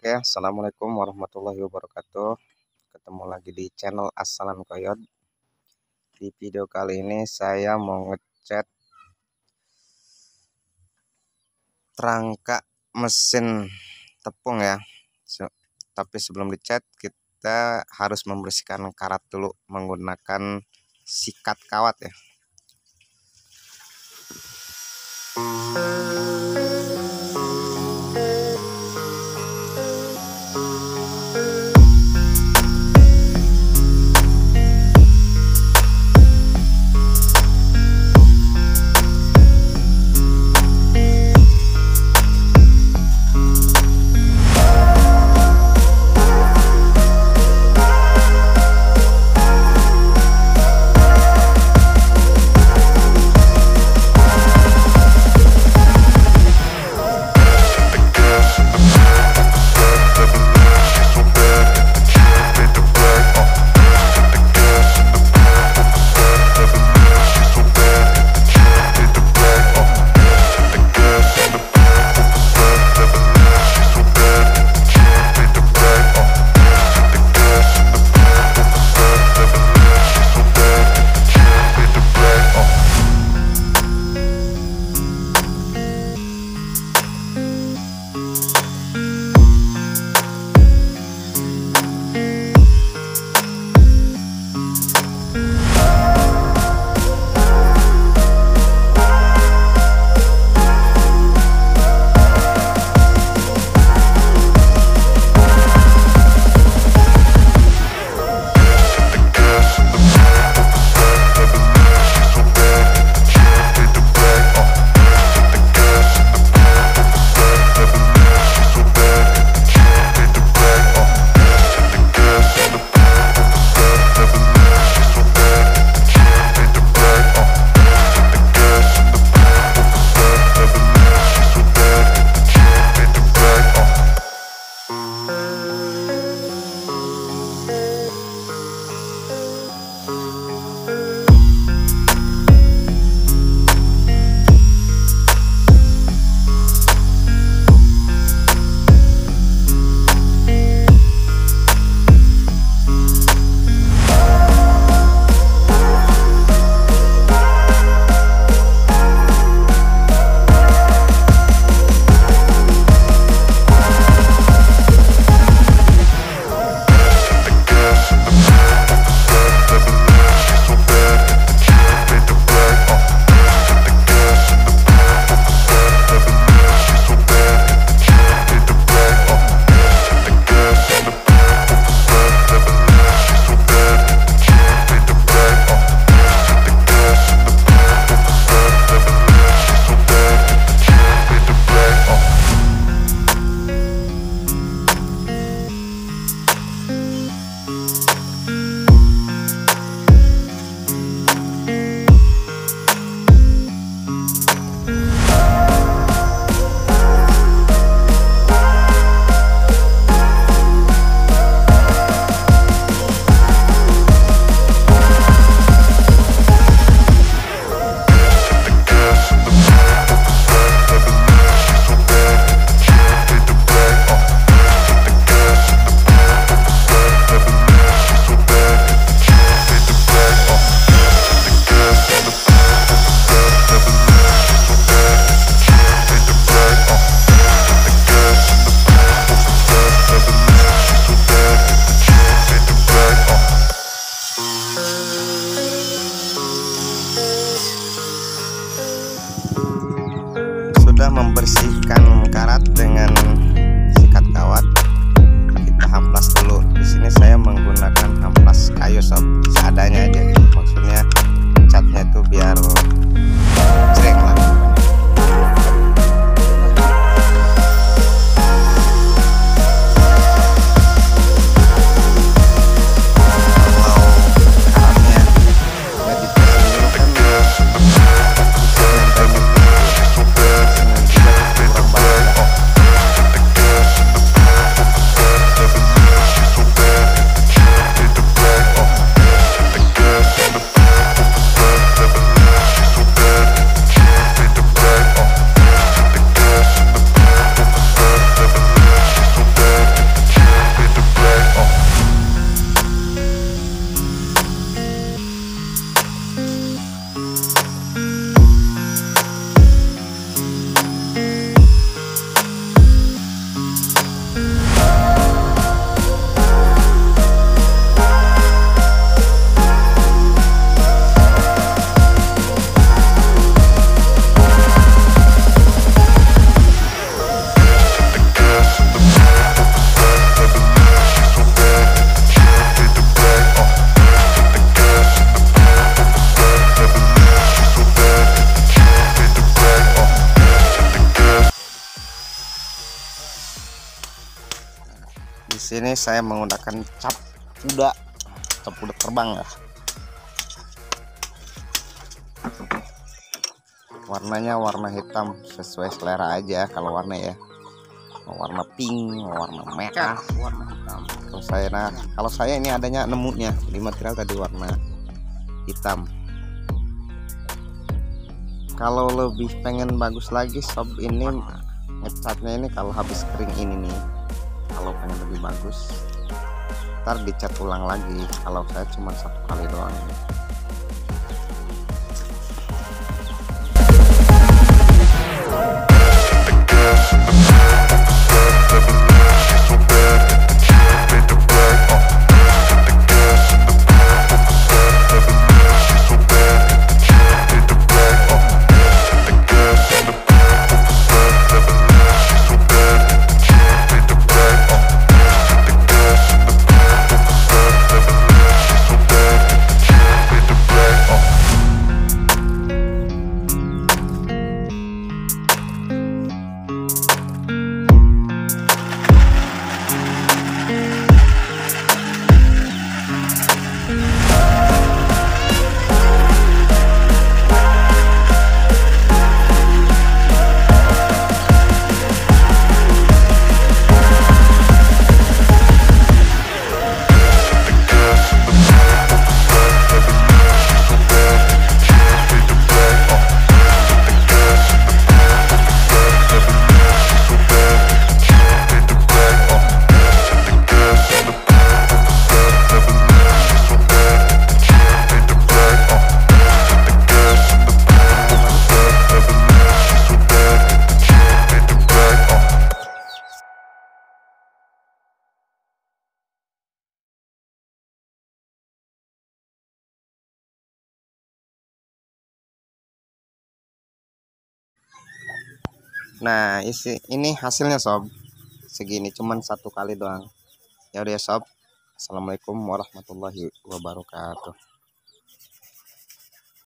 Oke, assalamualaikum warahmatullahi wabarakatuh. Ketemu lagi di channel Asalan Koyot. Di video kali ini saya mau ngecat rangka mesin tepung ya. So, tapi sebelum dicat kita harus membersihkan karat dulu menggunakan sikat kawat ya. ikan karat dengan sikat kawat. Kita hamplas dulu di sini saya menggunakan hamplas kayu sob. Seadanya aja gitu sini saya menggunakan cap kuda cap kuda terbang ya. Warnanya warna hitam sesuai selera aja kalau warna ya. Warna pink warna merah warna hitam. kalau saya nah kalau saya ini adanya nemunya di material tadi warna hitam. Kalau lebih pengen bagus lagi sob ini ngecatnya ini kalau habis kering ini nih kalau pengen lebih bagus ntar dicat ulang lagi. Kalau saya cuma satu kali doang nah isi ini hasilnya sob. Segini cuman satu kali doang. Ya udah ya sob. Assalamualaikum warahmatullahi wabarakatuh